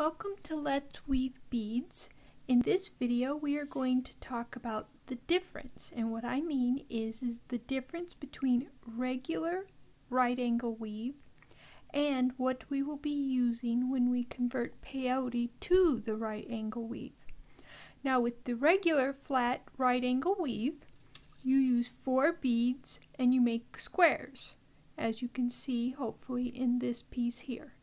Welcome to Let's Weave Beads. In this video we are going to talk about the difference and what I mean is, is the difference between regular right angle weave and what we will be using when we convert peyote to the right angle weave. Now with the regular flat right angle weave you use four beads and you make squares as you can see hopefully in this piece here.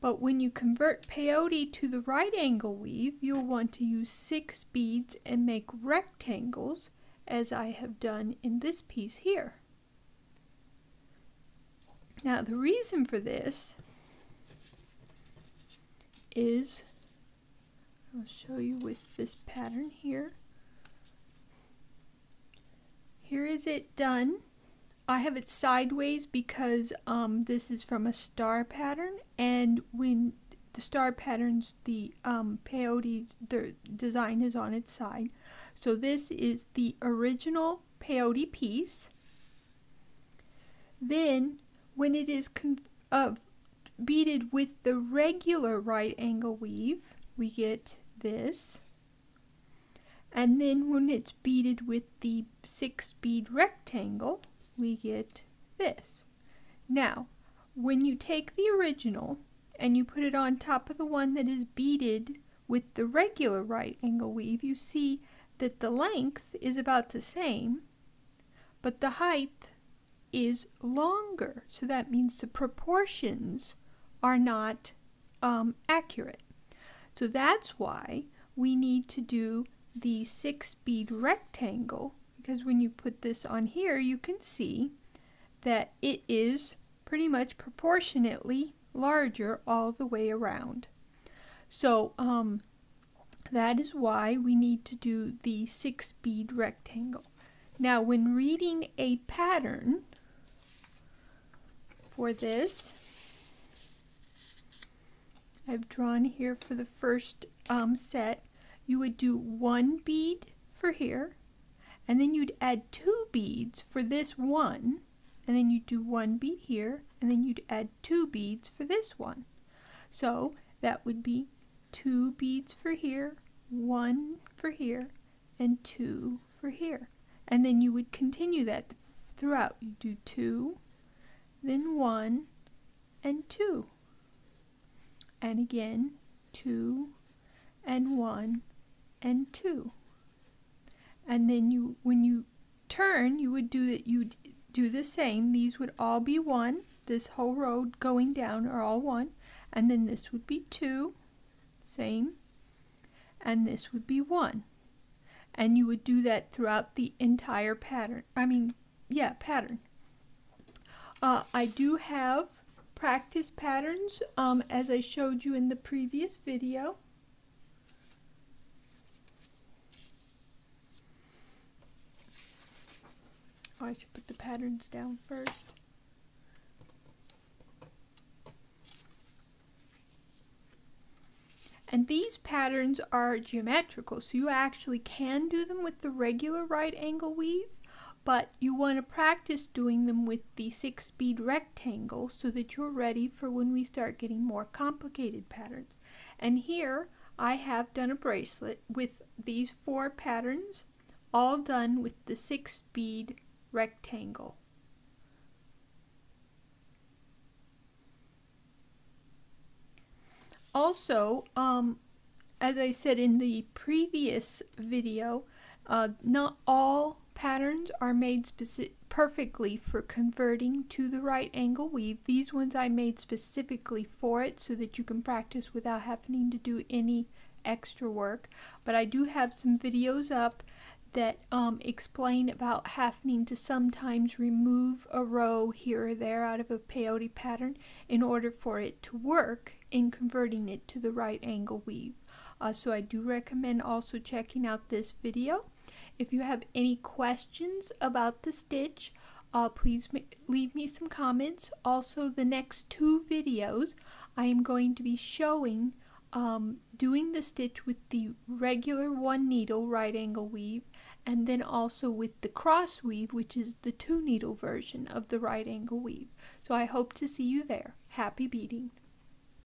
But when you convert peyote to the right angle weave, you'll want to use six beads and make rectangles, as I have done in this piece here. Now the reason for this is, I'll show you with this pattern here. Here is it done I have it sideways because um, this is from a star pattern and when the star patterns the um, peyote the design is on its side. So this is the original peyote piece. Then when it is uh, beaded with the regular right angle weave we get this. And then when it's beaded with the six bead rectangle we get this. Now, when you take the original and you put it on top of the one that is beaded with the regular right angle weave, you see that the length is about the same, but the height is longer. So that means the proportions are not um, accurate. So that's why we need to do the six bead rectangle because when you put this on here you can see that it is pretty much proportionately larger all the way around. So um, that is why we need to do the six bead rectangle. Now when reading a pattern for this, I've drawn here for the first um, set, you would do one bead for here, and then you'd add two beads for this one and then you'd do one bead here and then you'd add two beads for this one. So that would be two beads for here one for here and two for here. And then you would continue that throughout. You do two then one and two. And again two and one and two and then you when you turn you would do that you'd do the same. These would all be one. This whole road going down are all one. And then this would be two. Same. And this would be one. And you would do that throughout the entire pattern I mean yeah pattern. Uh, I do have practice patterns um, as I showed you in the previous video I should put the patterns down first. And these patterns are geometrical, so you actually can do them with the regular right angle weave, but you want to practice doing them with the six bead rectangle so that you're ready for when we start getting more complicated patterns. And here I have done a bracelet with these four patterns, all done with the six bead rectangle. Also, um, as I said in the previous video, uh, not all patterns are made perfectly for converting to the right angle weave. These ones I made specifically for it so that you can practice without having to do any extra work. But I do have some videos up that um, explain about having to sometimes remove a row here or there out of a peyote pattern in order for it to work in converting it to the right angle weave. Uh, so I do recommend also checking out this video. If you have any questions about the stitch, uh, please leave me some comments. Also, the next two videos, I am going to be showing um, doing the stitch with the regular one needle right angle weave and then also with the cross weave which is the two needle version of the right angle weave. So I hope to see you there. Happy beading!